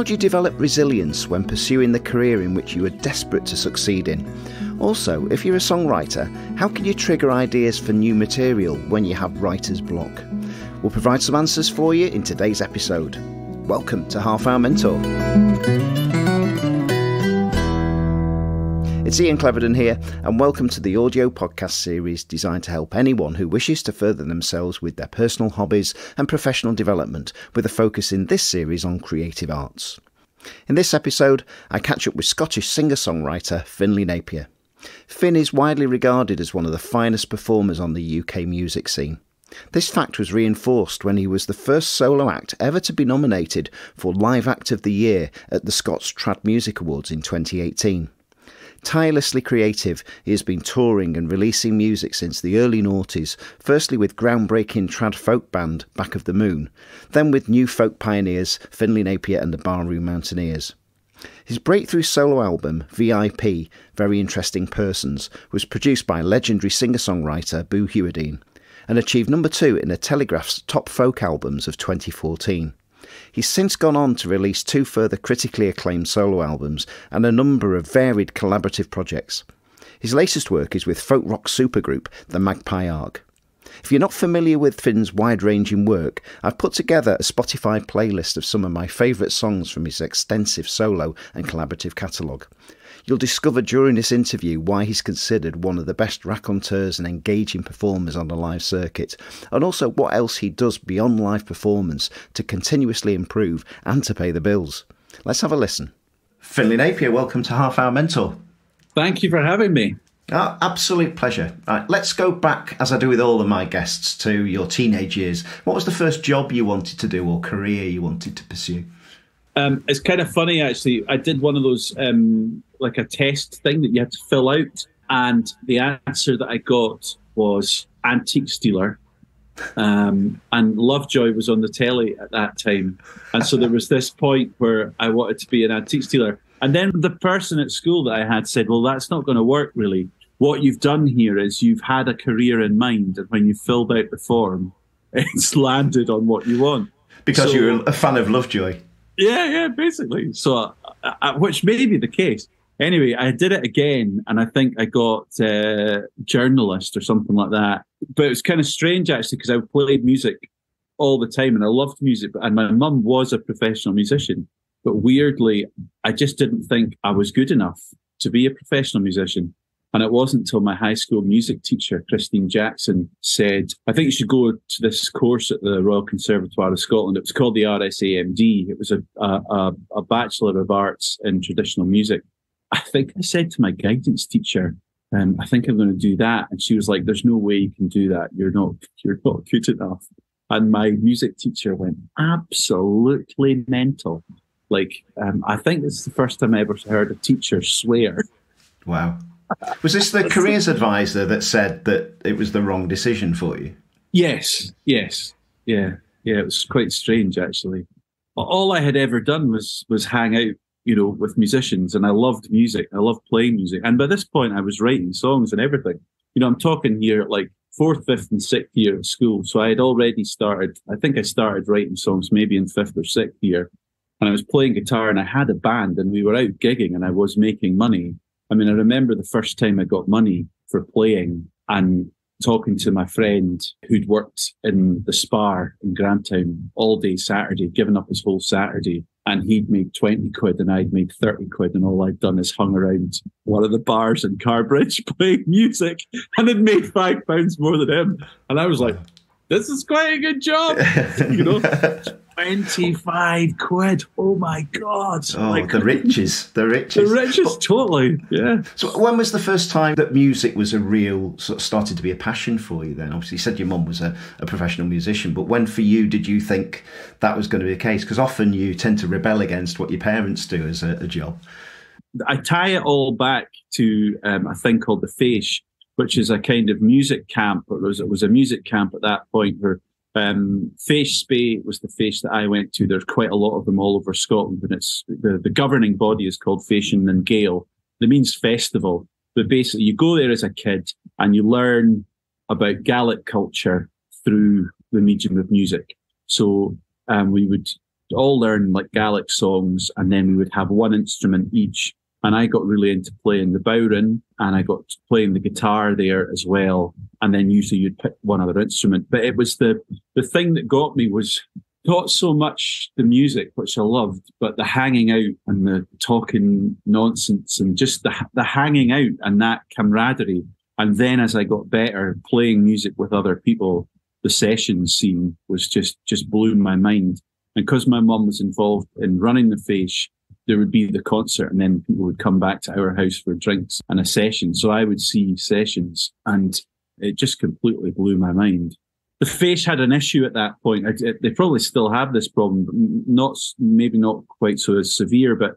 How do you develop resilience when pursuing the career in which you are desperate to succeed in? Also, if you're a songwriter, how can you trigger ideas for new material when you have writer's block? We'll provide some answers for you in today's episode. Welcome to Half Hour Mentor. It's Ian Cleverdon here, and welcome to the audio podcast series designed to help anyone who wishes to further themselves with their personal hobbies and professional development, with a focus in this series on creative arts. In this episode, I catch up with Scottish singer songwriter Findlay Napier. Fin is widely regarded as one of the finest performers on the UK music scene. This fact was reinforced when he was the first solo act ever to be nominated for Live Act of the Year at the Scots Trad Music Awards in 2018. Tirelessly creative, he has been touring and releasing music since the early noughties, firstly with groundbreaking trad folk band Back of the Moon, then with new folk pioneers Findlay Napier and the Barroom Mountaineers. His breakthrough solo album, VIP Very Interesting Persons, was produced by legendary singer songwriter Boo Hewerdine and achieved number two in the Telegraph's top folk albums of 2014. He's since gone on to release two further critically acclaimed solo albums and a number of varied collaborative projects. His latest work is with folk rock supergroup The Magpie Arc. If you're not familiar with Fin's wide ranging work, I've put together a Spotify playlist of some of my favourite songs from his extensive solo and collaborative catalogue. You'll discover during this interview why he's considered one of the best raconteurs and engaging performers on the live circuit, and also what else he does beyond live performance to continuously improve and to pay the bills. Let's have a listen. Findlay Napier, welcome to Half Hour Mentor. Thank you for having me. Oh, absolute pleasure. Right, let's go back, as I do with all of my guests, to your teenage years. What was the first job you wanted to do or career you wanted to pursue? Um, it's kind of funny, actually. I did one of those, um, like a test thing that you had to fill out, and the answer that I got was antique stealer. Um, and Lovejoy was on the telly at that time. And so there was this point where I wanted to be an antique stealer. And then the person at school that I had said, Well, that's not going to work really. What you've done here is you've had a career in mind, and when you filled out the form, it's landed on what you want. Because so, you're a fan of Lovejoy. Yeah, yeah, basically. So, uh, uh, which may be the case. Anyway, I did it again, and I think I got uh, journalist or something like that. But it was kind of strange actually because I played music all the time, and I loved music. And my mum was a professional musician, but weirdly, I just didn't think I was good enough to be a professional musician. And it wasn't until my high school music teacher, Christine Jackson, said, I think you should go to this course at the Royal Conservatoire of Scotland. It was called the RSAMD. It was a, a, a Bachelor of Arts in Traditional Music. I think I said to my guidance teacher, um, I think I'm going to do that. And she was like, there's no way you can do that. You're not, you're not good enough. And my music teacher went absolutely mental. Like, um, I think it's the first time I ever heard a teacher swear. Wow. Was this the careers advisor that said that it was the wrong decision for you? Yes, yes, yeah, yeah. It was quite strange actually. All I had ever done was was hang out, you know, with musicians, and I loved music. I loved playing music, and by this point, I was writing songs and everything. You know, I'm talking here like fourth, fifth, and sixth year at school. So I had already started. I think I started writing songs maybe in fifth or sixth year, and I was playing guitar, and I had a band, and we were out gigging, and I was making money I mean, I remember the first time I got money for playing and talking to my friend who'd worked in the spa in Grantown all day Saturday, given up his whole Saturday. And he'd made 20 quid and I'd made 30 quid. And all I'd done is hung around one of the bars in Carrbridge playing music and had made five pounds more than him. And I was like, this is quite a good job. you know, 25 quid. Oh my God. Oh, like, the riches. The riches. The riches, but, totally. Yeah. So, when was the first time that music was a real, sort of started to be a passion for you then? Obviously, you said your mum was a, a professional musician, but when for you did you think that was going to be the case? Because often you tend to rebel against what your parents do as a, a job. I tie it all back to um, a thing called the Fèis, which is a kind of music camp. It was, it was a music camp at that point where um, Fèis Spè was the Fèis that I went to. There's quite a lot of them all over Scotland, and it's the, the governing body is called Fèisean nan Gàidheal. It means festival, but basically you go there as a kid and you learn about Gaelic culture through the medium of music. So um, we would all learn like Gaelic songs, and then we would have one instrument each. And I got really into playing the bodhrán, and I got playing the guitar there as well. And then usually you'd pick one other instrument. But it was the the thing that got me was not so much the music, which I loved, but the hanging out and the talking nonsense and just the the hanging out and that camaraderie. And then as I got better, playing music with other people, the session scene was just just blew my mind. And because my mum was involved in running the Fèis, there would be the concert, and then people would come back to our house for drinks and a session. So I would see sessions, and it just completely blew my mind the Fèis had an issue at that point. They probably still have this problem, not maybe not quite so severe, but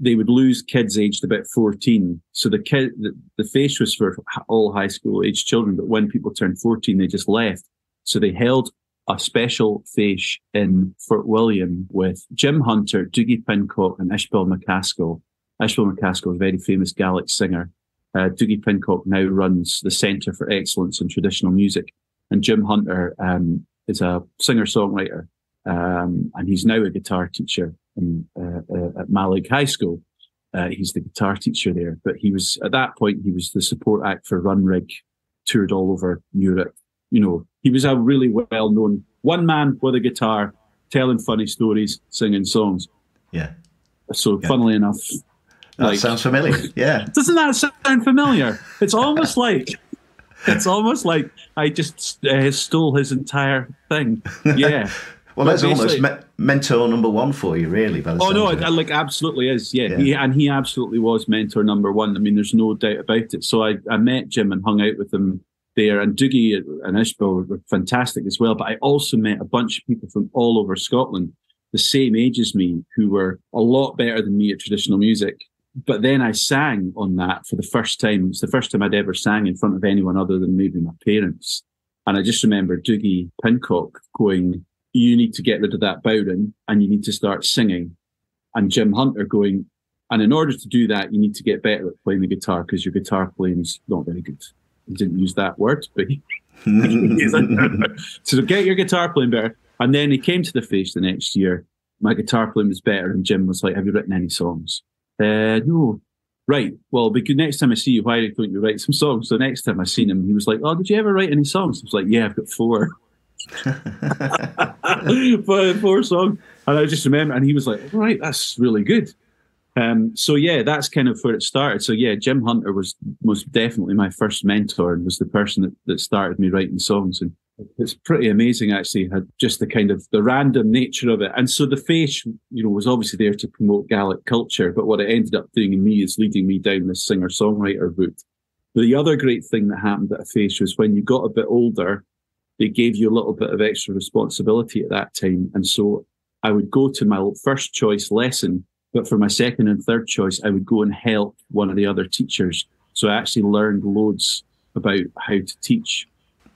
they would lose kids aged about 14. So the kid, the, the was for all high school age children, but when people turned 14, they just left. So they held a special Fèis in Fort William with Jim Hunter, Dougie Pincock, and Ishbel McCaskill. Ishbel McCaskill, a very famous Gaelic singer. Uh, Dougie Pincock now runs the Centre for Excellence in Traditional Music and Jim Hunter um, is a singer songwriter, um, and he's now a guitar teacher in, uh, uh, at Mallaig High School. Uh, he's the guitar teacher there, but he was at that point he was the support act for Runrig, toured all over Europe. You know, he was a really well known one man with a guitar, telling funny stories, singing songs. Yeah. So, yeah. funnily enough, that like, sounds familiar. Yeah. Doesn't that sound familiar? It's almost like it's almost like I just uh, stole his entire thing. Yeah. well, that's almost me- mentor number one for you, really. oh no, it, like absolutely is. Yeah, yeah. He, and he absolutely was mentor number one. I mean, there's no doubt about it. So I, I met Jim and hung out with him there, and Dougie and Ishbel were fantastic as well. But I also met a bunch of people from all over Scotland, the same age as me, who were a lot better than me at traditional music but then I sang on that for the first time. It's the first time I'd ever sang in front of anyone other than maybe my parents. And I just remember Dougie Pincock going, you need to get rid of that bodhrán and you need to start singing. And Jim Hunter going, and in order to do that, you need to get better at playing the guitar because your guitar playing is not very good. He didn't use that word, but he, so get your guitar playing better. And then he came to the Fèis the next year. My guitar playing was better. And Jim was like, have you written any songs? Uh, no. Right. Well, because next time I see you, why don't you write some songs? So next time I seen him, he was like, "Oh, did you ever write any songs?" I was like, "Yeah, I've got four, four, four songs." And I just remember, and he was like, "Right, that's really good." Um, so yeah, that's kind of where it started. So yeah, Jim Hunter was most definitely my first mentor and was the person that, that started me writing songs. And it's pretty amazing actually had just the kind of the random nature of it and so the Fèis, you know was obviously there to promote gaelic culture but what it ended up doing in me is leading me down this singer songwriter route the other great thing that happened at a Fèis was when you got a bit older they gave you a little bit of extra responsibility at that time and so i would go to my first choice lesson but for my second and third choice i would go and help one of the other teachers so i actually learned loads about how to teach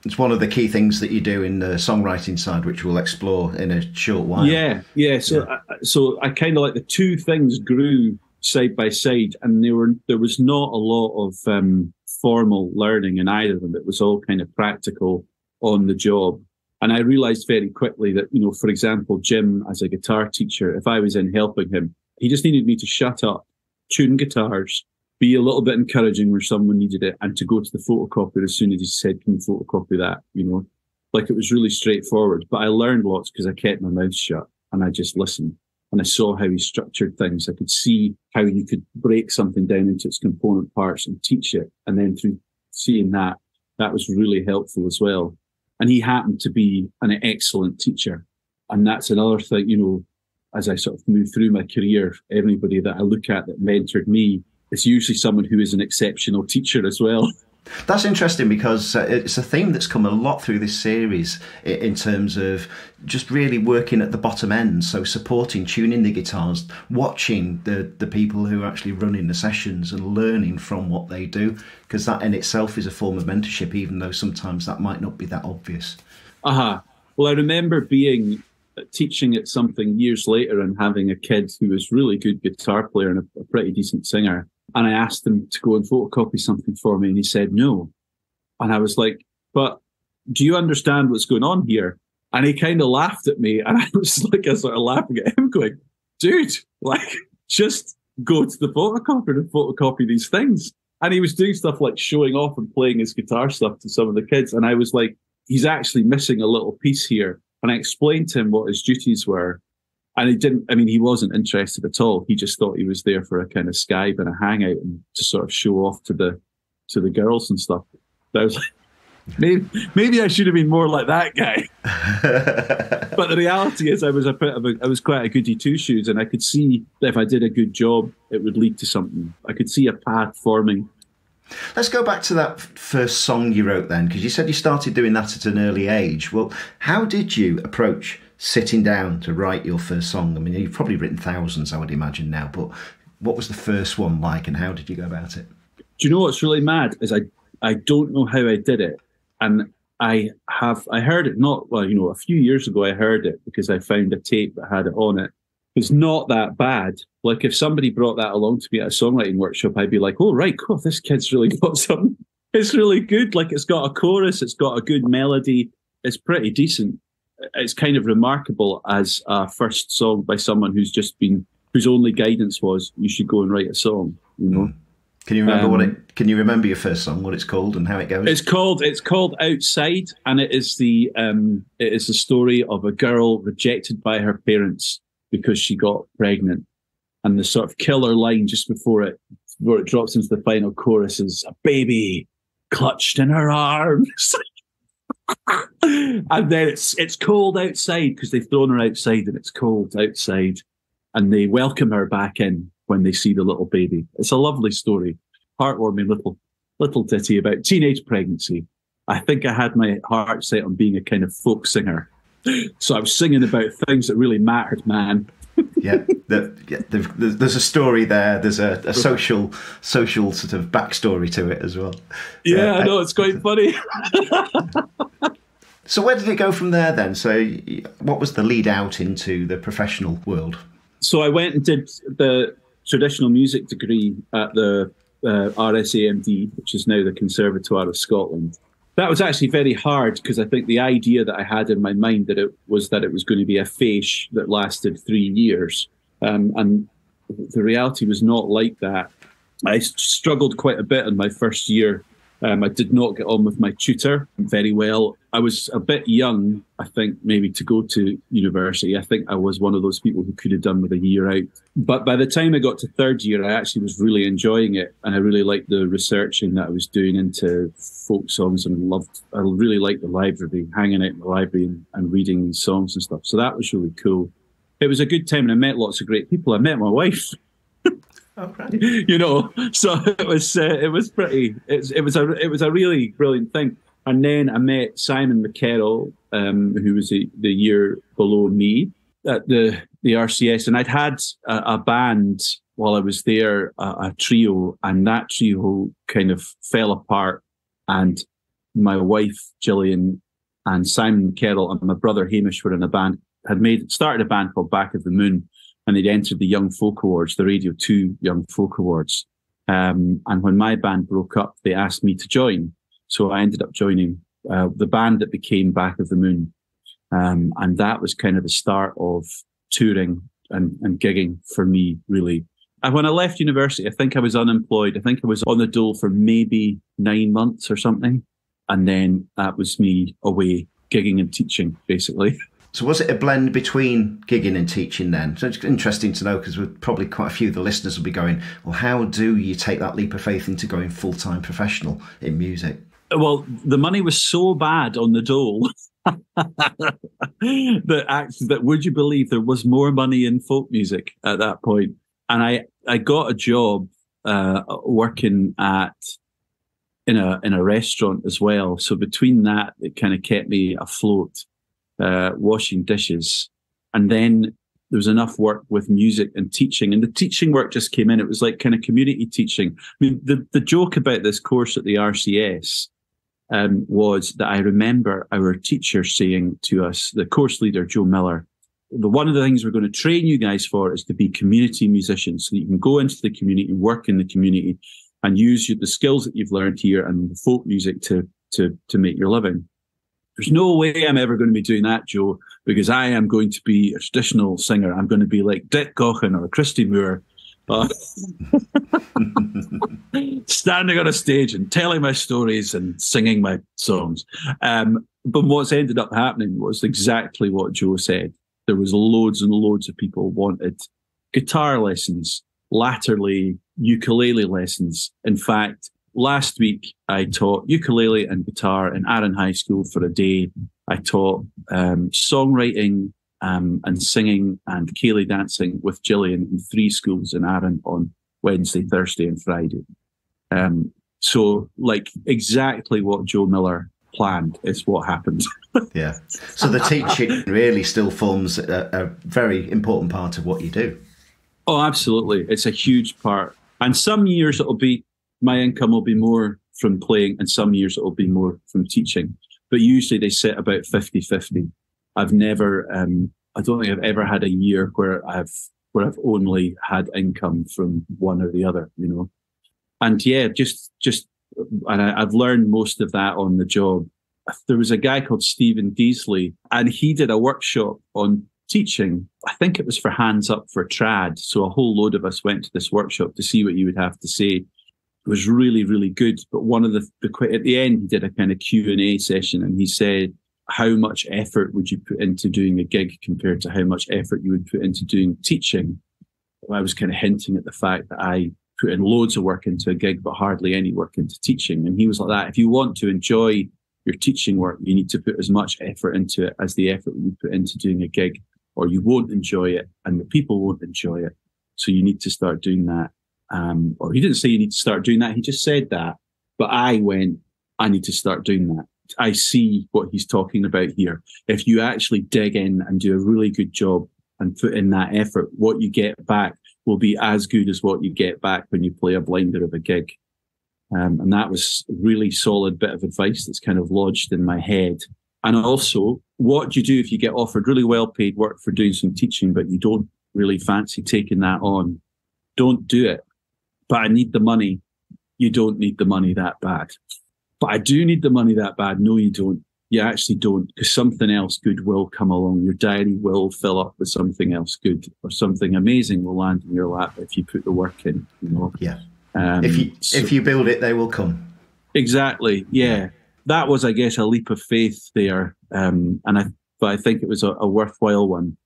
it's one of the key things that you do in the songwriting side, which we'll explore in a short while. Yeah, yeah. So, yeah. I, so I kind of like the two things grew side by side, and there were there was not a lot of um, formal learning in either of them. It was all kind of practical on the job. And I realized very quickly that, you know, for example, Jim as a guitar teacher, if I was in helping him, he just needed me to shut up, tune guitars, be a little bit encouraging where someone needed it and to go to the photocopier as soon as he said, can you photocopy that? You know, like it was really straightforward, but I learned lots because I kept my mouth shut and I just listened and I saw how he structured things. I could see how you could break something down into its component parts and teach it. And then through seeing that, that was really helpful as well. And he happened to be an excellent teacher. And that's another thing, you know, as I sort of move through my career, everybody that I look at that mentored me is usually someone who is an exceptional teacher as well. That's interesting because uh, it's a theme that's come a lot through this series in terms of just really working at the bottom end. So supporting, tuning the guitars, watching the, the people who are actually running the sessions and learning from what they do, because that in itself is a form of mentorship, even though sometimes that might not be that obvious. Uh huh. Well, I remember being teaching it something years later and having a kid who was really good guitar player and a, a pretty decent singer and I asked him to go and photocopy something for me, and he said no. And I was like, but do you understand what's going on here? And he kind of laughed at me, and I was like, I sort of laughing at him, going, "Dude, like, just go to the photocopier and photocopy these things." And he was doing stuff like showing off and playing his guitar stuff to some of the kids, and I was like, "He's actually missing a little piece here." And I explained to him what his duties were, and he didn't. I mean, he wasn't interested at all. He just thought he was there for a kind of Skype and a hangout and to sort of show off to the to the girls and stuff. I was like, maybe maybe I should have been more like that guy. but the reality is, I was a bit of a, I was quite a goody two shoes, and I could see that if I did a good job, it would lead to something. I could see a path forming. Let's go back to that first song you wrote then, because you said you started doing that at an early age. Well, how did you approach sitting down to write your first song? I mean, you've probably written thousands, I would imagine now, but what was the first one like, and how did you go about it? Do you know what's really mad? Is I I don't know how I did it, and I have I heard it not well, you know, a few years ago I heard it because I found a tape that had it on it. It's not that bad. Like if somebody brought that along to me at a songwriting workshop, I'd be like, "Oh right, cool, this kid's really got something. It's really good. Like it's got a chorus, it's got a good melody. It's pretty decent. It's kind of remarkable as a first song by someone who's just been whose only guidance was you should go and write a song. You know." Mm. Can you remember um, what it? Can you remember your first song? What it's called and how it goes? It's called it's called Outside, and it is the um, it is the story of a girl rejected by her parents because she got pregnant, and the sort of killer line just before it before it drops into the final chorus is a baby clutched in her arms. and then it's it's cold outside because they've thrown her outside and it's cold outside, and they welcome her back in when they see the little baby. It's a lovely story, heartwarming little little ditty about teenage pregnancy. I think I had my heart set on being a kind of folk singer, so I was singing about things that really mattered, man. yeah, the, yeah the, the, there's a story there. There's a, a, social social sort of backstory to it as well. Yeah, uh, I know it's quite funny. so where did it go from there then? So what was the lead out into the professional world? So I went and did the traditional music degree at the uh, RSAMD, which is now the Conservatoire of Scotland. That was actually very hard because I think the idea that I had in my mind that it was that it was going to be a phase that lasted three years, um, and the reality was not like that. I struggled quite a bit in my first year um, I did not get on with my tutor very well. I was a bit young, I think, maybe to go to university. I think I was one of those people who could have done with a year out. But by the time I got to third year, I actually was really enjoying it. And I really liked the researching that I was doing into folk songs and loved, I really liked the library, hanging out in the library and, and reading songs and stuff. So that was really cool. It was a good time and I met lots of great people. I met my wife. You know, so it was uh, it was pretty. It, it was a it was a really brilliant thing. And then I met Simon McKerrell, um, who was a, the year below me at the the RCS, and I'd had a, a band while I was there, a, a, trio, and that trio kind of fell apart. And my wife Gillian and Simon McKerrell and my brother Hamish were in a band, had made started a band called Back of the Moon, and they'd entered the Young Folk Awards, the Radio 2 Young Folk Awards. Um, and when my band broke up, they asked me to join. So I ended up joining uh, the band that became Back of the Moon. Um, and that was kind of the start of touring and, and gigging for me, really. And when I left university, I think I was unemployed. I think I was on the dole for maybe nine months or something. And then that was me away gigging and teaching, basically. So was it a blend between gigging and teaching then? So it's interesting to know because probably quite a few of the listeners will be going, well, how do you take that leap of faith into going full time professional in music? Well, the money was so bad on the dole that that would you believe there was more money in folk music at that point? And I I got a job uh, working at in a in a restaurant as well. So between that, it kind of kept me afloat uh, washing dishes. And then there was enough work with music and teaching, and the teaching work just came in. It was like kind of community teaching. I mean, the, the joke about this course at the RCS um, was that I remember our teacher saying to us, the course leader, Jo Miller, the one of the things we're going to train you guys for is to be community musicians so that you can go into the community, work in the community, and use the skills that you've learned here and folk music to to to make your living. There's no way I'm ever going to be doing that, Jo, because I am going to be a traditional singer. I'm going to be like Dick Gaughan or Christy Moore. Uh, standing on a stage and telling my stories and singing my songs. Um, but what's ended up happening was exactly what Jo said. There was loads and loads of people wanted guitar lessons, latterly ukulele lessons. In fact, last week I taught ukulele and guitar in Arran High School for a day. I taught um, songwriting um, and singing and ceilidh dancing with Gillian in three schools in Arran on Wednesday, Thursday, and Friday. Um, so, like exactly what Jo Miller planned is what happened. yeah. So the teaching really still forms a, a very important part of what you do. Oh, absolutely. It's a huge part. And some years it'll be my income will be more from playing, and some years it'll be more from teaching. But usually they sit about 50 50. I've never, um, I don't think I've ever had a year where I've, where I've only had income from one or the other, you know. And yeah, just, just, and I, I've learned most of that on the job. There was a guy called Stephen Deazley, and he did a workshop on teaching. I think it was for Hands Up for Trad. So a whole load of us went to this workshop to see what you would have to say. It was really, really good. But one of the, the at the end, he did a kind of Q and A session, and he said, "How much effort would you put into doing a gig compared to how much effort you would put into doing teaching?" Well, I was kind of hinting at the fact that I put in loads of work into a gig, but hardly any work into teaching. And he was like that. If you want to enjoy your teaching work, you need to put as much effort into it as the effort you put into doing a gig or you won't enjoy it and the people won't enjoy it. So you need to start doing that. Um, or he didn't say you need to start doing that. He just said that. But I went, I need to start doing that. I see what he's talking about here. If you actually dig in and do a really good job and put in that effort, what you get back will be as good as what you get back when you play a blinder of a gig. Um, and that was a really solid bit of advice that's kind of lodged in my head. And also, what do you do if you get offered really well paid work for doing some teaching, but you don't really fancy taking that on? Don't do it. But I need the money. You don't need the money that bad. But I do need the money that bad. No, you don't. You actually don't, because something else good will come along. Your diary will fill up with something else good, or something amazing will land in your lap if you put the work in. You know. Yeah. Um, if you so, if you build it, they will come. Exactly. Yeah that was, I guess, a leap of faith there, um, and I, but I think it was a, a worthwhile one.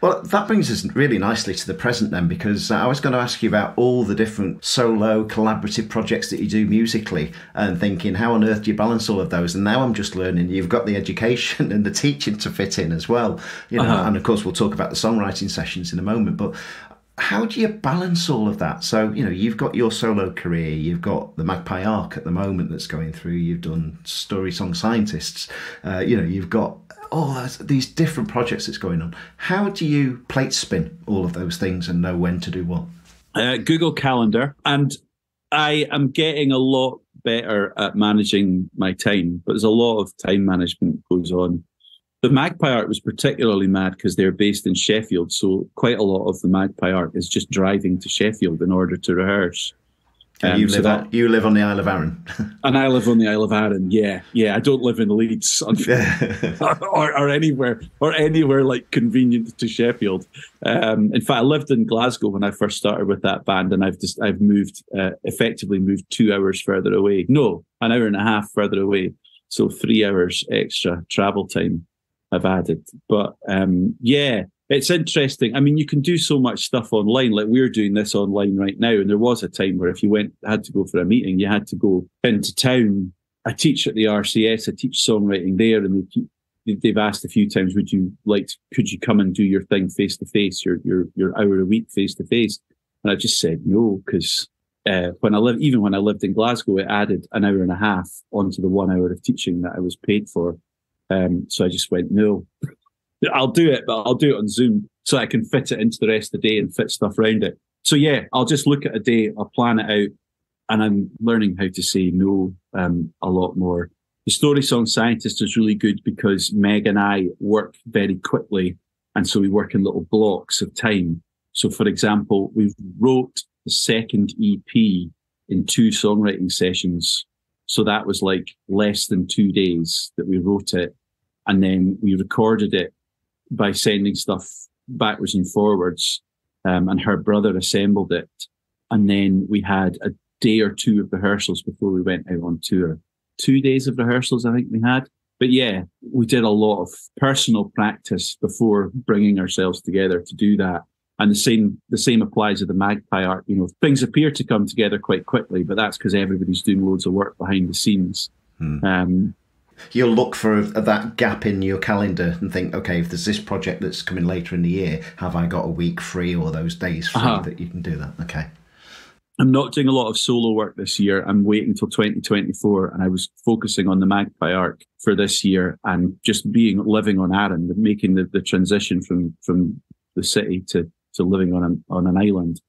Well, that brings us really nicely to the present then, because I was going to ask you about all the different solo collaborative projects that you do musically and thinking, how on earth do you balance all of those? And now I'm just learning you've got the education and the teaching to fit in as well. You know, uh-huh. and of course, we'll talk about the songwriting sessions in a moment, but how do you balance all of that? So, you know, you've got your solo career, you've got the Magpie Arc at the moment that's going through, you've done Story Song Scientists, uh, you know, you've got all these different projects that's going on. How do you plate spin all of those things and know when to do what? Uh, Google Calendar. And I am getting a lot better at managing my time, but there's a lot of time management goes on the Magpie Arc was particularly mad because they're based in Sheffield. So quite a lot of the Magpie Arc is just driving to Sheffield in order to rehearse. Um, you, live so that, on, you live on the Isle of Arran. and I live on the Isle of Arran. Yeah, yeah. I don't live in Leeds or, or, or, anywhere or anywhere like convenient to Sheffield. Um, in fact, I lived in Glasgow when I first started with that band, and I've just I've moved uh, effectively moved two hours further away. No, an hour and a half further away. So three hours extra travel time I've added. But um, yeah, it's interesting. I mean, you can do so much stuff online. Like we're doing this online right now, and there was a time where if you went had to go for a meeting, you had to go into town. I teach at the RCS. I teach songwriting there, and they keep, they've asked a few times, "Would you like? To, could you come and do your thing face to face? Your your your hour a week face to face?" And I just said no because uh, when I lived, even when I lived in Glasgow, it added an hour and a half onto the one hour of teaching that I was paid for. Um, so I just went, no, I'll do it, but I'll do it on Zoom so I can fit it into the rest of the day and fit stuff around it. So yeah, I'll just look at a day, I'll plan it out, and I'm learning how to say no um, a lot more. The story song scientist is really good because Meg and I work very quickly, and so we work in little blocks of time. So, for example, we wrote the second EP in two songwriting sessions So that was like less than two days that we wrote it. And then we recorded it by sending stuff backwards and forwards. Um, and her brother assembled it. And then we had a day or two of rehearsals before we went out on tour. Two days of rehearsals, I think we had. But yeah, we did a lot of personal practice before bringing ourselves together to do that. And the same, the same applies to the Magpie Arc. You know, things appear to come together quite quickly, but that's because everybody's doing loads of work behind the scenes. Hmm. Um, You'll look for that gap in your calendar and think, okay, if there's this project that's coming later in the year, have I got a week free or those days free uh-huh. that you can do that? Okay. I'm not doing a lot of solo work this year. I'm waiting till 2024 and I was focusing on the Magpie arc for this year and just being living on Arran, making the, the transition from, from the city to, to living on an, on an island.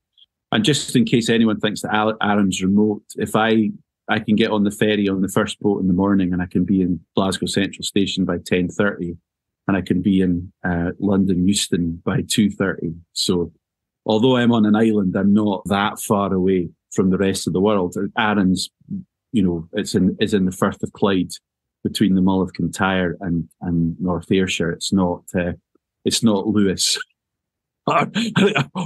And just in case anyone thinks that Arran's remote, if I, I can get on the ferry on the first boat in the morning and I can be in Glasgow Central Station by 10.30 and I can be in uh, London Euston by 2.30. So although I'm on an island, I'm not that far away from the rest of the world. Arran's, you know, it's in is in the Firth of Clyde between the Mull of Kintyre and and North Ayrshire. It's not uh, it's not Lewis or,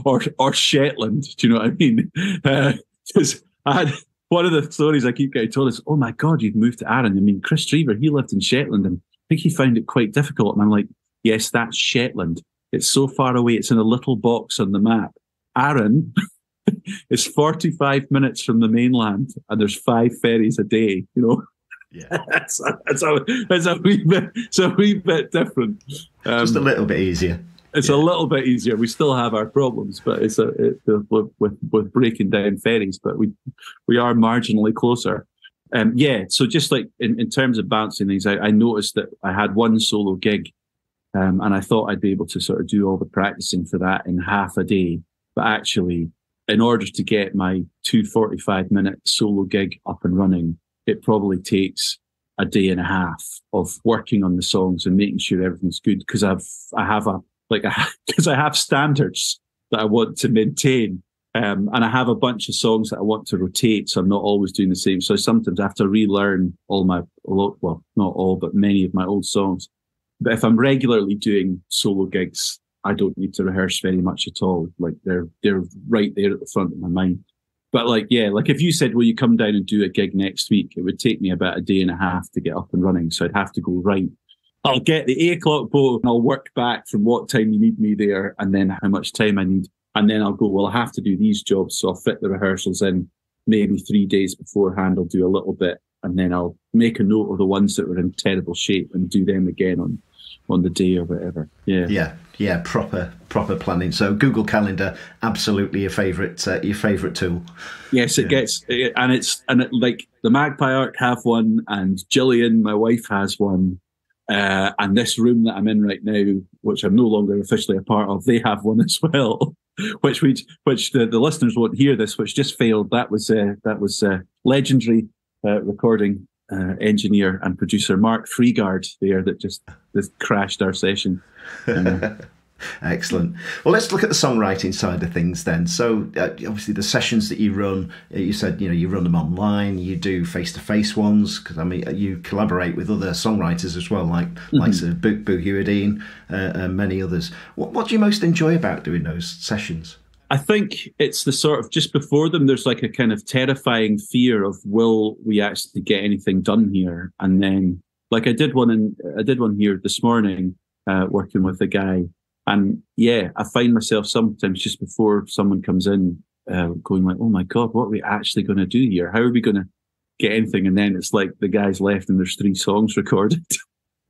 or, or Shetland. Do you know what I mean? Because uh, I one of the stories I keep getting told is, "Oh my God, you've moved to Arran." I mean, Kris Drever, he lived in Shetland, and I think he found it quite difficult. And I'm like, "Yes, that's Shetland." It's so far away. It's in a little box on the map. Arran is 45 minutes from the mainland and there's five ferries a day, you know. Yeah. a, it's, a, it's, a wee bit, it's a wee bit different. Um, Just a little bit easier. It's yeah. a little bit easier. We still have our problems, but it's a it, with, with with breaking down ferries. But we we are marginally closer. Um, yeah. So just like in, in terms of balancing things out, I noticed that I had one solo gig um, and I thought I'd be able to sort of do all the practicing for that in half a day. But actually, in order to get my 245 minute solo gig up and running, it probably takes a day and a half of working on the songs and making sure everything's good. Because I've, I have a, like, because I have standards that I want to maintain. Um, and I have a bunch of songs that I want to rotate, so I'm not always doing the same. So sometimes I have to relearn all my, well, not all, but many of my old songs. But if I'm regularly doing solo gigs, I don't need to rehearse very much at all. Like they're they're right there at the front of my mind. But like, yeah, like if you said, "Will you come down and do a gig next week?" It would take me about a day and a half to get up and running. So I'd have to go right. I'll get the eight o'clock boat and I'll work back from what time you need me there, and then how much time I need, and then I'll go. Well, I have to do these jobs, so I'll fit the rehearsals in. Maybe three days beforehand, I'll do a little bit, and then I'll make a note of the ones that were in terrible shape and do them again on on the day or whatever. Yeah, yeah, yeah. Proper proper planning. So Google Calendar, absolutely your favorite uh, your favorite tool. Yes, it yeah. gets and it's and it, like the Magpie Arc have one, and Gillian, my wife, has one. Uh, and this room that I'm in right now, which I'm no longer officially a part of, they have one as well. which we, which the, the listeners won't hear this, which just failed. That was uh, that was uh, legendary uh, recording uh, engineer and producer Mark Freegard there that just, just crashed our session. Excellent. Well, let's look at the songwriting side of things then. So, uh, obviously, the sessions that you run, uh, you said you know you run them online. You do face-to-face ones because I mean you collaborate with other songwriters as well, like mm-hmm. like uh, Boo, Boo uh, and many others. What, what do you most enjoy about doing those sessions? I think it's the sort of just before them, there's like a kind of terrifying fear of will we actually get anything done here? And then, like I did one in, I did one here this morning, uh, working with a guy. And yeah, I find myself sometimes just before someone comes in, uh, going like, oh my God, what are we actually going to do here? How are we going to get anything? And then it's like the guy's left and there's three songs recorded,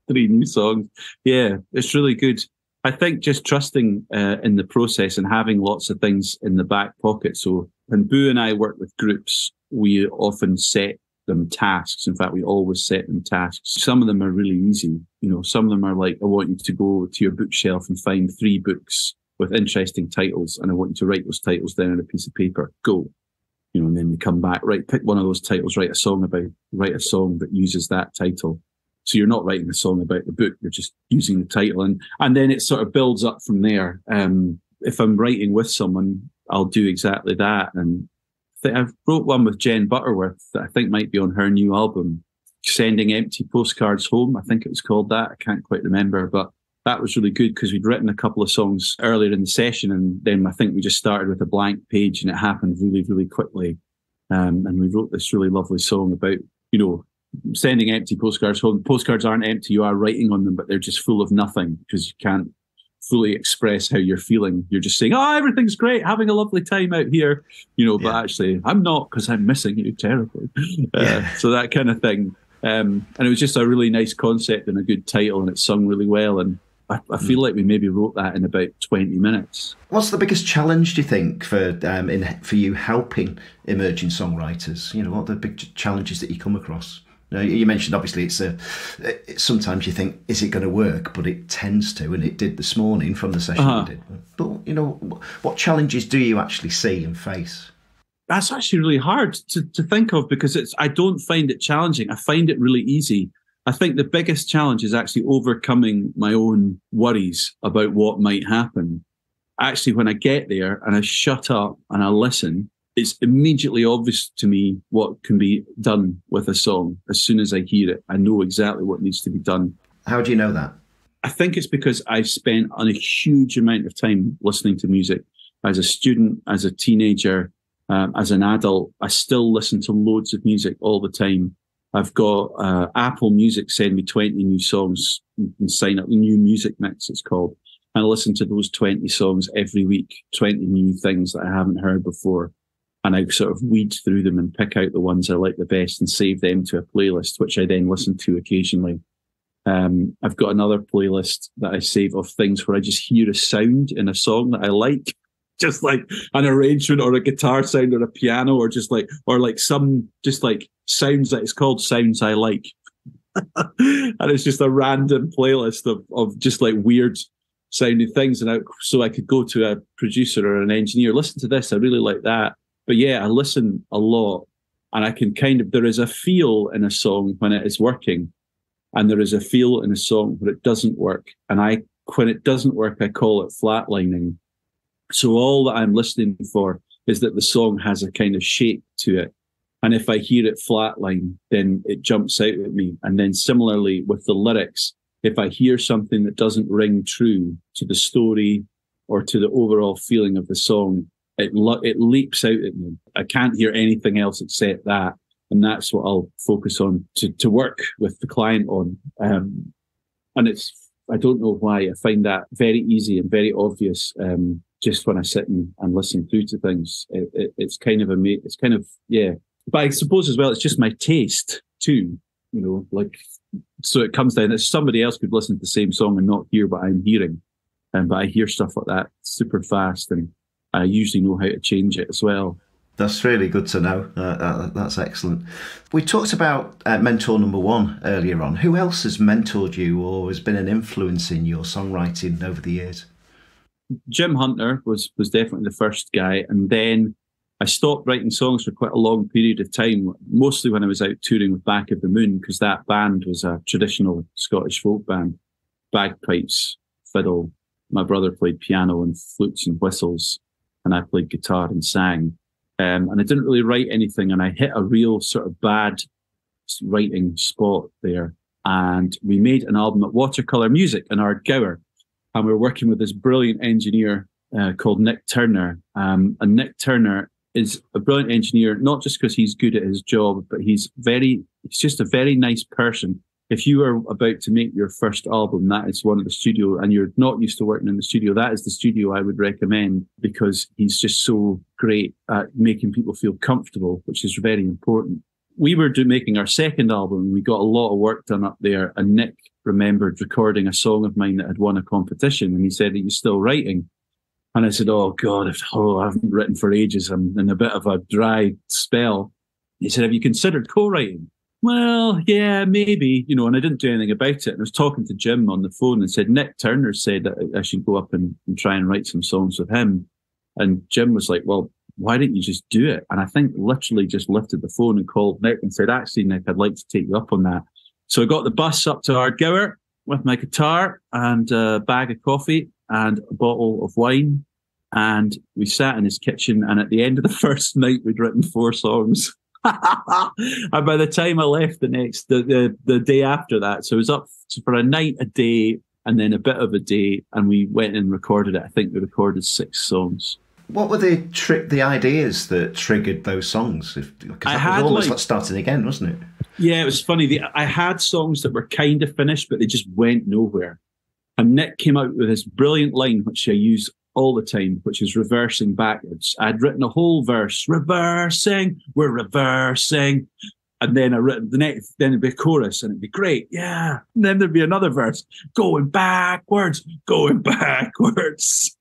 three new songs. Yeah, it's really good. I think just trusting uh, in the process and having lots of things in the back pocket. So when Boo and I work with groups, we often set them tasks. In fact, we always set them tasks. Some of them are really easy. You know, some of them are like, I want you to go to your bookshelf and find three books with interesting titles. And I want you to write those titles down on a piece of paper. Go. You know, and then you come back, right, pick one of those titles, write a song about, write a song that uses that title so you're not writing a song about the book; you're just using the title, and and then it sort of builds up from there. Um, if I'm writing with someone, I'll do exactly that. And th- I wrote one with Jenn Butterworth that I think might be on her new album, Sending Empty Postcards Home. I think it was called that. I can't quite remember, but that was really good because we'd written a couple of songs earlier in the session, and then I think we just started with a blank page, and it happened really, really quickly. Um, and we wrote this really lovely song about, you know, sending empty postcards home. Postcards aren't empty; you are writing on them, but they're just full of nothing because you can't fully express how you're feeling. You're just saying, "Oh, everything's great, having a lovely time out here," you know. But actually, I'm not because I'm missing you terribly. Uh, yeah. So that kind of thing. Um, and it was just a really nice concept and a good title, and it sung really well. And I, I feel mm. like we maybe wrote that in about twenty minutes. What's the biggest challenge do you think for um, in for you helping emerging songwriters? You know, what are the big challenges that you come across? You, know, you mentioned obviously it's a. It, sometimes you think, is it going to work? But it tends to, and it did this morning from the session uh-huh. we did. But you know, what challenges do you actually see and face? That's actually really hard to, to think of because it's. I don't find it challenging. I find it really easy. I think the biggest challenge is actually overcoming my own worries about what might happen. Actually, when I get there and I shut up and I listen, it's immediately obvious to me what can be done with a song. As soon as I hear it, I know exactly what needs to be done. How do you know that? I think it's because I've spent on a huge amount of time listening to music as a student, as a teenager, um, as an adult. I still listen to loads of music all the time. I've got uh, Apple Music send me 20 new songs and sign up, the new music mix, it's called. And I listen to those 20 songs every week, 20 new things that I haven't heard before and I sort of weed through them and pick out the ones I like the best and save them to a playlist, which I then listen to occasionally. Um, I've got another playlist that I save of things where I just hear a sound in a song that I like, just like an arrangement or a guitar sound or a piano or just like, or like some, just like sounds that it's called sounds I like. and it's just a random playlist of, of just like weird sounding things. And I, so I could go to a producer or an engineer, listen to this. I really like that but yeah, I listen a lot and I can kind of, there is a feel in a song when it is working and there is a feel in a song when it doesn't work. And I, when it doesn't work, I call it flatlining. So all that I'm listening for is that the song has a kind of shape to it. And if I hear it flatline, then it jumps out at me. And then similarly with the lyrics, if I hear something that doesn't ring true to the story or to the overall feeling of the song, it it leaps out at me. I can't hear anything else except that, and that's what I'll focus on to to work with the client on. Um, and it's I don't know why I find that very easy and very obvious. Um, just when I sit and, and listen through to things, it, it, it's kind of a it's kind of yeah. But I suppose as well, it's just my taste too. You know, like so it comes down that somebody else could listen to the same song and not hear what I'm hearing. Um, but I hear stuff like that super fast and I usually know how to change it as well. That's really good to know. Uh, uh, that's excellent. We talked about uh, mentor number one earlier on. Who else has mentored you or has been an influence in your songwriting over the years? Jim Hunter was was definitely the first guy, and then I stopped writing songs for quite a long period of time. Mostly when I was out touring with Back of the Moon, because that band was a traditional Scottish folk band, bagpipes, fiddle. My brother played piano and flutes and whistles and I played guitar and sang. Um, and I didn't really write anything, and I hit a real sort of bad writing spot there. And we made an album at Watercolour Music in Ardgour, and we are working with this brilliant engineer uh, called Nick Turner. Um, and Nick Turner is a brilliant engineer, not just because he's good at his job, but he's very, he's just a very nice person if you are about to make your first album, that is one of the studio and you're not used to working in the studio, that is the studio I would recommend because he's just so great at making people feel comfortable, which is very important. We were do, making our second album. We got a lot of work done up there and Nick remembered recording a song of mine that had won a competition and he said, are you still writing? And I said, Oh God, if, oh, I haven't written for ages. I'm in a bit of a dry spell. He said, Have you considered co-writing? Well, yeah, maybe, you know, and I didn't do anything about it. And I was talking to Jim on the phone and said, Nick Turner said that I should go up and, and try and write some songs with him. And Jim was like, well, why didn't you just do it? And I think literally just lifted the phone and called Nick and said, actually, Nick, I'd like to take you up on that. So I got the bus up to Ardgour with my guitar and a bag of coffee and a bottle of wine. And we sat in his kitchen, and at the end of the first night, we'd written four songs. and by the time I left the next, the, the, the day after that, so it was up for a night, a day, and then a bit of a day, and we went and recorded it. I think we recorded six songs. What were the tri- the ideas that triggered those songs? If, I had was almost like, like starting again, wasn't it? Yeah, it was funny. The, I had songs that were kind of finished, but they just went nowhere. And Nick came out with this brilliant line, which I use all the time, which is reversing backwards. I'd written a whole verse, reversing, we're reversing. And then I written the next, then it'd be a chorus and it'd be great. Yeah. And then there'd be another verse, going backwards, going backwards.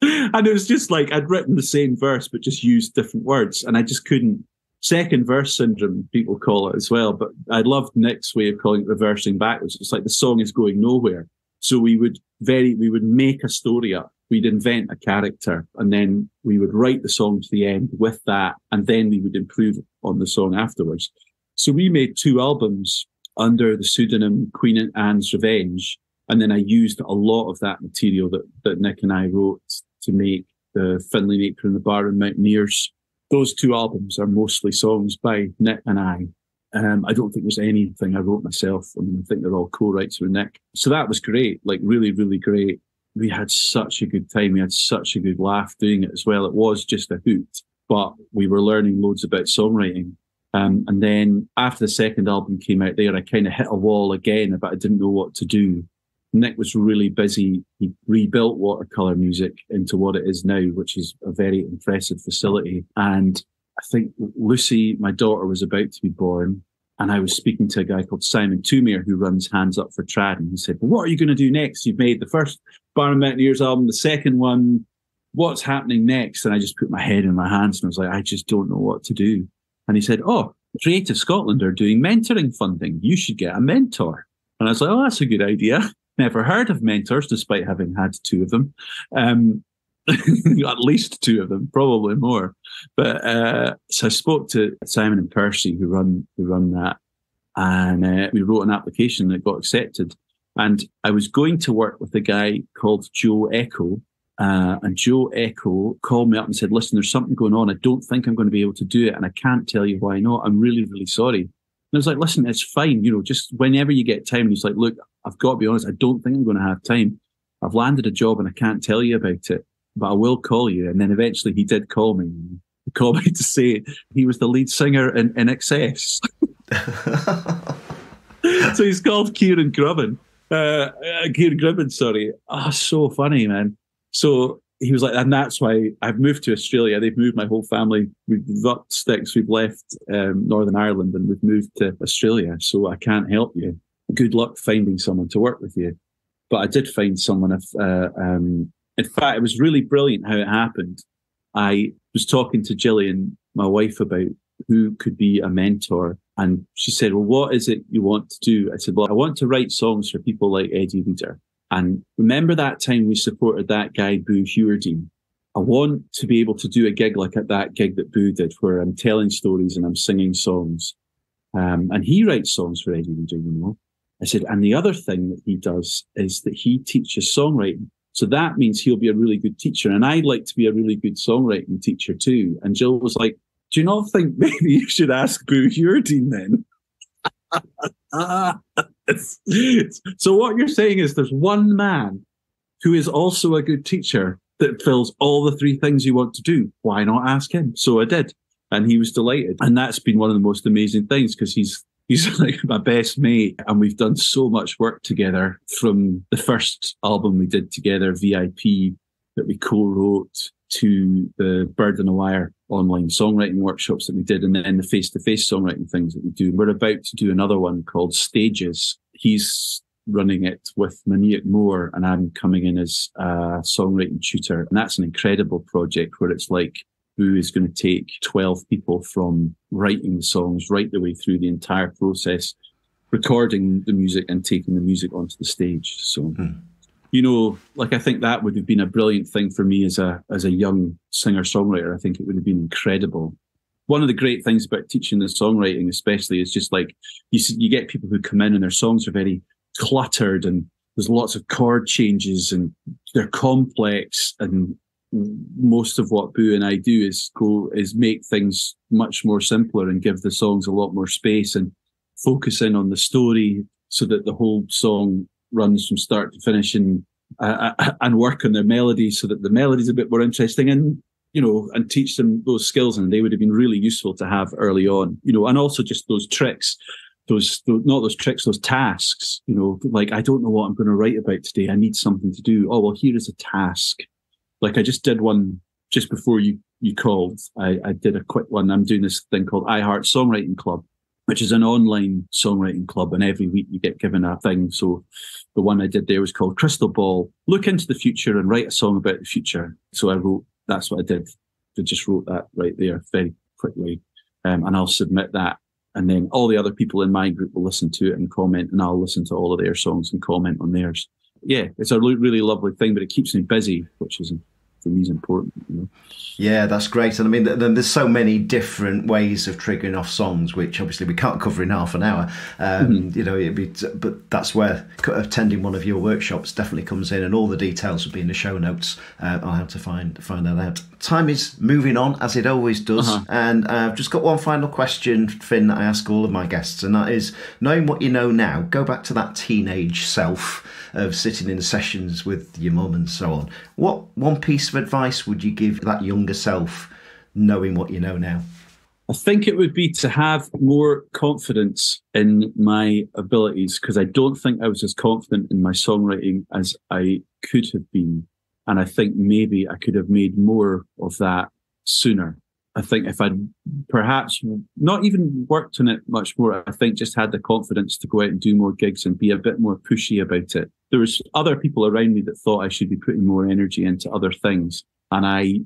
And it was just like I'd written the same verse, but just used different words. And I just couldn't. Second verse syndrome, people call it as well. But I loved Nick's way of calling it reversing backwards. It's like the song is going nowhere. So we would very, we would make a story up. We'd invent a character and then we would write the song to the end with that. And then we would improve on the song afterwards. So we made two albums under the pseudonym Queen and Anne's Revenge. And then I used a lot of that material that, that Nick and I wrote to make the Findlay Napier and the Bar Room Mountaineers. Those two albums are mostly songs by Nick and I. Um, I don't think there's anything I wrote myself. I mean, I think they're all co-writes with Nick. So that was great, like really, really great. We had such a good time. We had such a good laugh doing it as well. It was just a hoot, but we were learning loads about songwriting. Um, and then after the second album came out there, I kind of hit a wall again, but I didn't know what to do. Nick was really busy. He rebuilt Watercolour Music into what it is now, which is a very impressive facility. And I think Lucy, my daughter, was about to be born. And I was speaking to a guy called Simon Thoumire who runs Hands Up for Trad. And he said, well, What are you going to do next? You've made the first Bar Room Mountaineers album, the second one. What's happening next? And I just put my head in my hands and I was like, I just don't know what to do. And he said, Oh, Creative Scotland are doing mentoring funding. You should get a mentor. And I was like, Oh, that's a good idea. Never heard of mentors, despite having had two of them. Um, at least two of them, probably more. But uh, so I spoke to Simon and Percy, who run who run that, and uh, we wrote an application that got accepted. And I was going to work with a guy called Joe Echo, uh, and Joe Echo called me up and said, "Listen, there's something going on. I don't think I'm going to be able to do it, and I can't tell you why not. I'm really, really sorry." And I was like, "Listen, it's fine. You know, just whenever you get time." And he's like, "Look, I've got to be honest. I don't think I'm going to have time. I've landed a job and I can't tell you about it, but I will call you." And then eventually he did call me. He called me to say he was the lead singer in INXS. so he's called Ciaran Gribbin. Uh, uh, Ciaran sorry. Ah, oh, so funny, man. So he was like, and that's why I've moved to Australia. They've moved my whole family. We've got sticks. We've left um, Northern Ireland and we've moved to Australia. So I can't help you good luck finding someone to work with you. But I did find someone. If, uh, um, in fact, it was really brilliant how it happened. I was talking to Gillian, my wife, about who could be a mentor. And she said, well, what is it you want to do? I said, well, I want to write songs for people like Eddie Reader. And remember that time we supported that guy, Boo Hewerdine? I want to be able to do a gig like at that gig that Boo did, where I'm telling stories and I'm singing songs. Um, and he writes songs for Eddie Reader, you know. I said, and the other thing that he does is that he teaches songwriting. So that means he'll be a really good teacher. And I'd like to be a really good songwriting teacher too. And Jill was like, do you not think maybe you should ask Boo Hewerdine then? so what you're saying is there's one man who is also a good teacher that fills all the three things you want to do. Why not ask him? So I did. And he was delighted. And that's been one of the most amazing things because he's He's like my best mate, and we've done so much work together from the first album we did together, VIP, that we co-wrote, to the Bird and the Wire online songwriting workshops that we did, and then the face-to-face songwriting things that we do. We're about to do another one called Stages. He's running it with Maniac Moore, and I'm coming in as a songwriting tutor. And that's an incredible project where it's like who is going to take 12 people from writing the songs right the way through the entire process, recording the music and taking the music onto the stage. So, mm. You know, like I think that would have been a brilliant thing for me as a as a young singer songwriter. I think it would have been incredible. One of the great things about teaching the songwriting, especially, is just like you you get people who come in and their songs are very cluttered and there's lots of chord changes and they're complex and most of what Boo and I do is go is make things much more simpler and give the songs a lot more space and focus in on the story so that the whole song runs from start to finish and uh, uh and work on their melody so that the melody's a bit more interesting and you know and teach them those skills and they would have been really useful to have early on you know and also just those tricks those, those not those tricks those tasks you know like i don't know what i'm going to write about today i need something to do oh well here is a task like I just did one just before you you called. I, I did a quick one. I'm doing this thing called i heart Songwriting Club, which is an online songwriting club, and every week you get given a thing. So the one I did there was called Crystal Ball. Look into the future and write a song about the future. So I wrote. That's what I did. I just wrote that right there very quickly, um, and I'll submit that. And then all the other people in my group will listen to it and comment, and I'll listen to all of their songs and comment on theirs. Yeah, it's a really lovely thing, but it keeps me busy, which is for me is important. You know? Yeah, that's great. And I mean, there's so many different ways of triggering off songs, which obviously we can't cover in half an hour. Um, mm-hmm. You know, it'd be, but that's where attending one of your workshops definitely comes in, and all the details will be in the show notes uh, on how to find find that out. Time is moving on as it always does, uh-huh. and I've just got one final question, Fin, that I ask all of my guests, and that is, knowing what you know now, go back to that teenage self of sitting in sessions with your mum and so on. What one piece of advice would you give that younger self, knowing what you know now? I think it would be to have more confidence in my abilities because I don't think I was as confident in my songwriting as I could have been. And I think maybe I could have made more of that sooner. I think if I'd perhaps not even worked on it much more, I think just had the confidence to go out and do more gigs and be a bit more pushy about it. There was other people around me that thought I should be putting more energy into other things. And I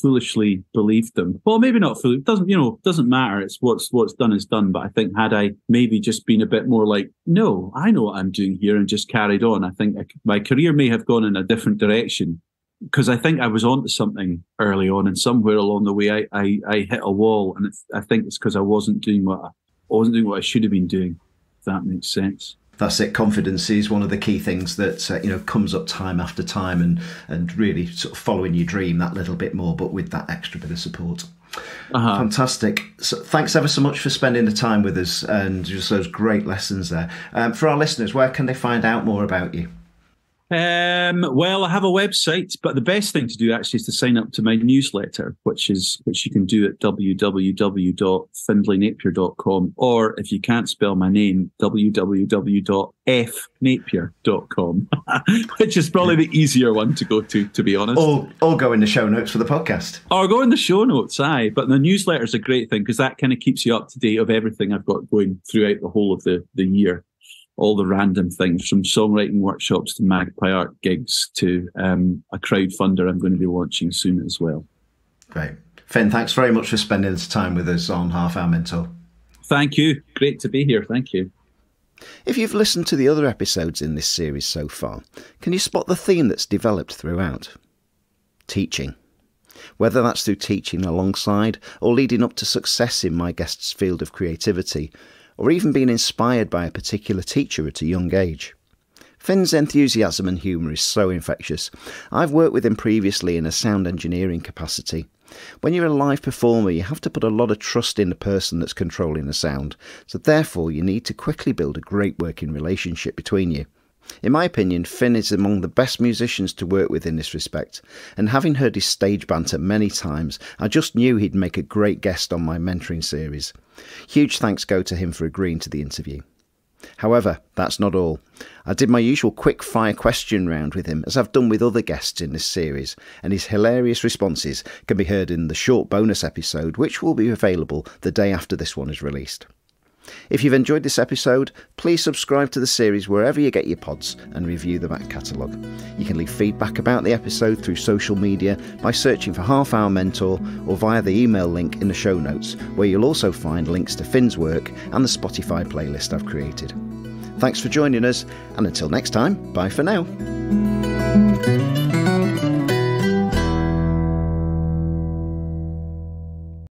foolishly believed them. Well, maybe not foolishly. It doesn't, you know, doesn't matter. It's what's, what's done is done. But I think had I maybe just been a bit more like, no, I know what I'm doing here and just carried on, I think I, my career may have gone in a different direction because I think I was onto something early on, and somewhere along the way, I I, I hit a wall, and I think it's because I wasn't doing what I, I wasn't doing what I should have been doing. If that makes sense. That's it. Confidence is one of the key things that uh, you know comes up time after time, and and really sort of following your dream that little bit more, but with that extra bit of support. Uh-huh. Fantastic. So thanks ever so much for spending the time with us and just those great lessons there. Um, for our listeners, where can they find out more about you? Um, well, I have a website, but the best thing to do actually is to sign up to my newsletter, which is which you can do at www.findlaynapier.com, or if you can't spell my name, www.fnapier.com, which is probably the easier one to go to, to be honest. Or, or go in the show notes for the podcast. Or go in the show notes, aye. But the newsletter is a great thing because that kind of keeps you up to date of everything I've got going throughout the whole of the, the year all the random things from songwriting workshops to Magpie Arc gigs to um, a crowdfunder I'm going to be launching soon as well. Great. Fin, thanks very much for spending this time with us on Half Hour Mentor. Thank you. Great to be here. Thank you. If you've listened to the other episodes in this series so far, can you spot the theme that's developed throughout? Teaching. Whether that's through teaching alongside or leading up to success in my guest's field of creativity, or even been inspired by a particular teacher at a young age. Fin's enthusiasm and humour is so infectious. I've worked with him previously in a sound engineering capacity. When you're a live performer, you have to put a lot of trust in the person that's controlling the sound, so therefore you need to quickly build a great working relationship between you. In my opinion, Fin is among the best musicians to work with in this respect, and having heard his stage banter many times, I just knew he'd make a great guest on my mentoring series. Huge thanks go to him for agreeing to the interview. However, that's not all. I did my usual quick fire question round with him, as I've done with other guests in this series, and his hilarious responses can be heard in the short bonus episode, which will be available the day after this one is released. If you've enjoyed this episode, please subscribe to the series wherever you get your pods and review the back catalogue. You can leave feedback about the episode through social media by searching for Half Hour Mentor or via the email link in the show notes, where you'll also find links to Fin's work and the Spotify playlist I've created. Thanks for joining us, and until next time, bye for now.